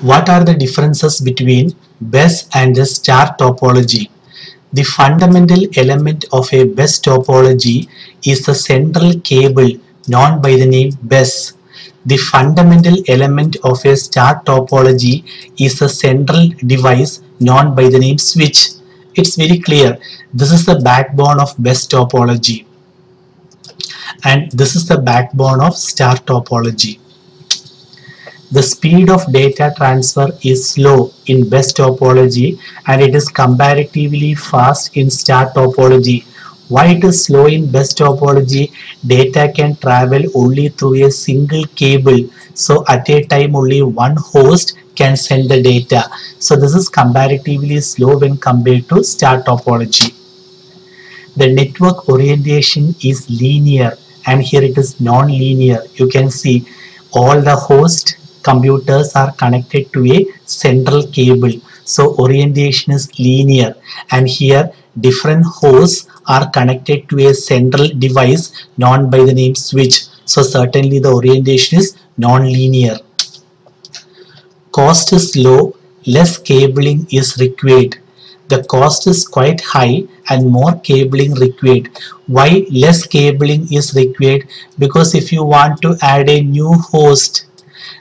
What are the differences between bus and the star topology? The fundamental element of a bus topology is the central cable known by the name bus. The fundamental element of a star topology is the central device known by the name switch. It's very clear. This is the backbone of bus topology and this is the backbone of star topology. The speed of data transfer is slow in bus topology and it is comparatively fast in star topology. Why it is slow in bus topology? Data can travel only through a single cable. So at a time only one host can send the data. So this is comparatively slow when compared to star topology. The network orientation is linear and here it is non-linear. You can see all the host computers are connected to a central cable. So orientation is linear and here different hosts are connected to a central device known by the name switch. So certainly the orientation is non-linear. Cost is low, less cabling is required. The cost is quite high and more cabling required. Why less cabling is required? Because if you want to add a new host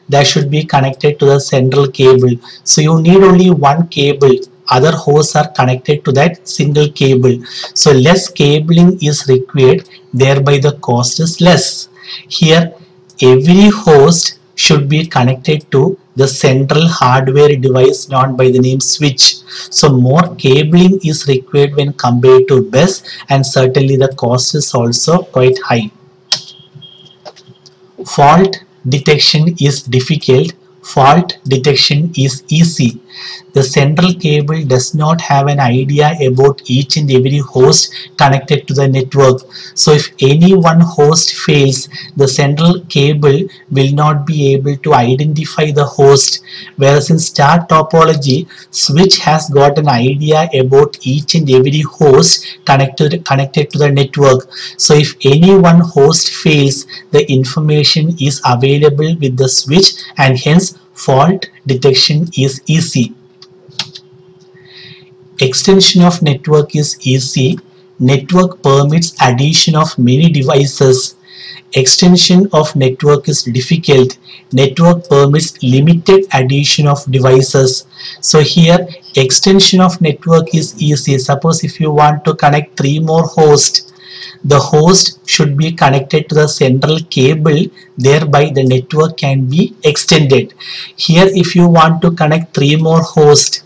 that should be connected to the central cable. So you need only one cable. Other hosts are connected to that single cable. So less cabling is required thereby the cost is less. Here every host should be connected to the central hardware device known by the name switch. So more cabling is required when compared to bus and certainly the cost is also quite high. Fault detection is difficult fault detection is easy the central cable does not have an idea about each and every host connected to the network. So if any one host fails, the central cable will not be able to identify the host. Whereas in star topology, switch has got an idea about each and every host connected, connected to the network. So if any one host fails, the information is available with the switch and hence fault detection is easy. Extension of network is easy. Network permits addition of many devices. Extension of network is difficult. Network permits limited addition of devices. So here extension of network is easy. Suppose if you want to connect three more hosts, the host should be connected to the central cable thereby the network can be extended here if you want to connect three more hosts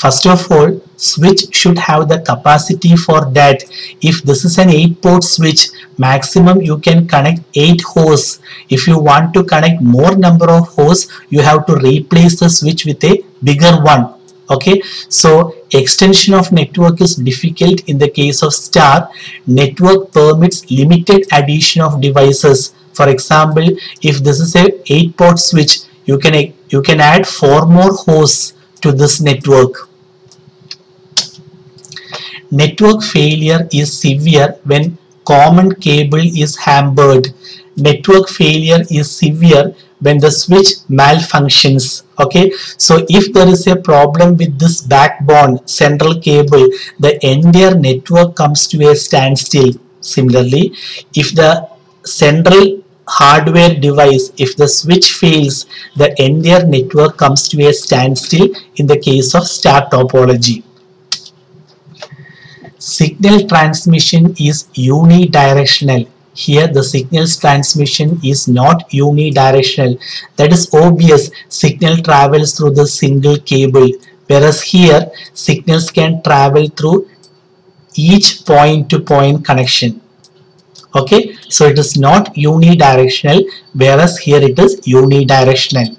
First of all, switch should have the capacity for that. If this is an 8 port switch, maximum you can connect 8 hosts. If you want to connect more number of hosts, you have to replace the switch with a bigger one. Okay, so extension of network is difficult in the case of star. Network permits limited addition of devices. For example, if this is a 8 port switch, you can you can add 4 more hosts to this network Network failure is severe when common cable is hampered. Network failure is severe when the switch malfunctions okay? So if there is a problem with this backbone central cable the entire network comes to a standstill. Similarly if the central hardware device if the switch fails the entire network comes to a standstill in the case of star topology. Signal transmission is unidirectional. Here the signals transmission is not unidirectional. That is obvious. Signal travels through the single cable. Whereas here signals can travel through each point to point connection. Okay, so it is not unidirectional whereas here it is unidirectional.